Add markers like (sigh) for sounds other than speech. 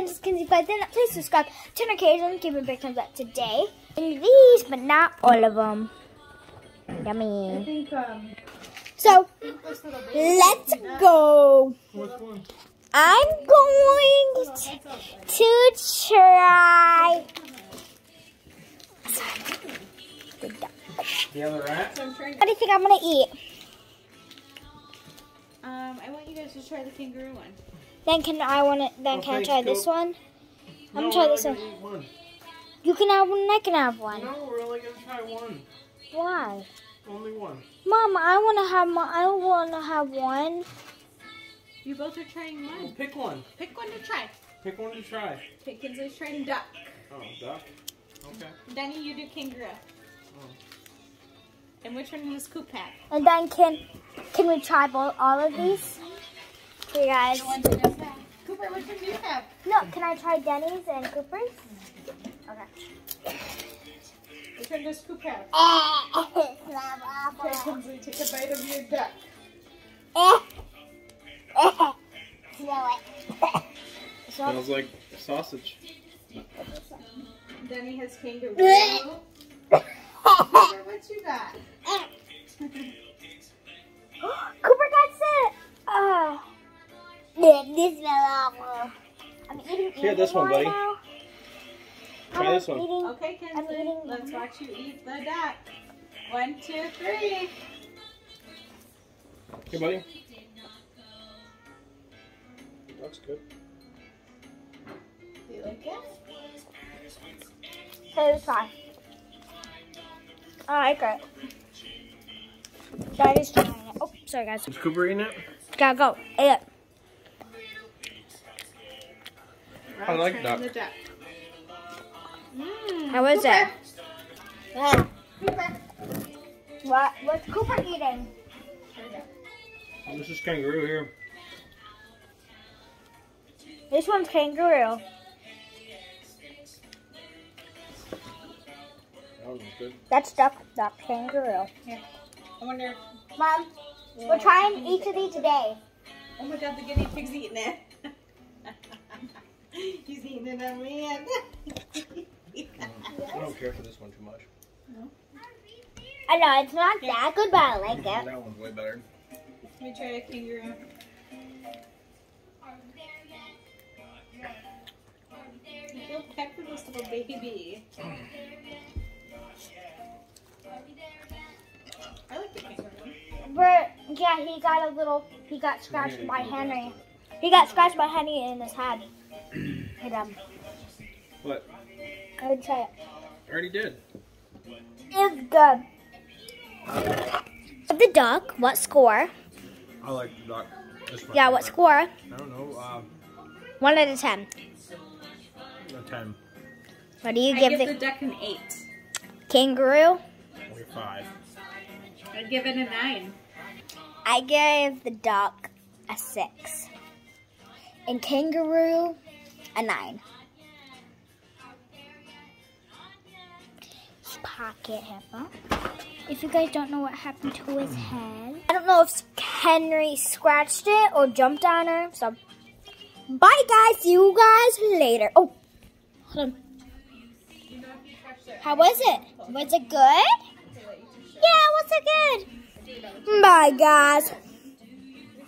Princess Kinslee. If you guys didn't, please subscribe, turn notifications, give me a big thumbs up today. And these, but not all of them. Yummy. think, um, So, this little baby- let's go. I'm going to try. The other rat? So I'm trying What do you think I'm gonna eat? Um, I want you guys to try the kangaroo one. Then can I want it? Then Oh, can I thanks, try this one? I'm no, gonna try this one. one. You can have one. I can have one. No, we're only gonna try one. Why? Only one. Mom, I want to have my. I want to have one. You both are trying Well, one. pick one. Pick one to try. Pick one to try. Okay, Kinslee's trying duck. Oh, duck. Okay. Danny, you do kangaroo. Oh. And which one was Coop pack? And then can can we try both all of these? Hey guys. Cooper, which one do you have? No, can I try Denny's and Cooper's? Okay. Which one does Coop have? Eh, Okay, Kinslee, take a bite of your duck. Smell it. Smells like sausage. Denny has kangaroo. (laughs) Cooper, what you got? Smells. Uh, I'm eating. Here, this one, buddy. now. Try I'm this one. Eating. Okay, I'm Kinslee, eating- let's watch you eat the duck. One, two, three. Hey, buddy. Duck's good. Do you like it? Okay, let's try. I like it. Daddy's trying it. Oh, sorry guys. Is Cooper eating it? Gotta go. Eat it. I like Trying duck. The duck. Mm, How is Cooper. it? Yeah. Cooper. What? What's Cooper eating? This is kangaroo here. This one's kangaroo. That one's good. That's duck. That's kangaroo. Yeah. I wonder. Mom, we're trying each of these today. Oh my god, the guinea pig's eating it. He's eating it on me. and- I don't care for this one too much. I know it's not that good, but I like it. That one's way better. Let me try a kangaroo. I feel peck for this little baby. I like the kangaroo. But yeah, he got a little. He got scratched by Henry. He got scratched by Henry in his head. Hit him. What? I would try it. I already did. It's good. Of the duck, what score? I like the duck. This one. Yeah, what score? I don't know. Um, One out of ten. a 10. What do you give, give the, the duck an 8. kangaroo? Only 5. I give it a 9. I gave the duck a six. And kangaroo a nine. Pocket hippo. If you guys don't know what happened to his mm. head, I don't know if Henry scratched it or jumped on her. So, bye guys. See you guys later. Oh, hold on. How was it? Was it good? Yeah, was it good? Bye guys.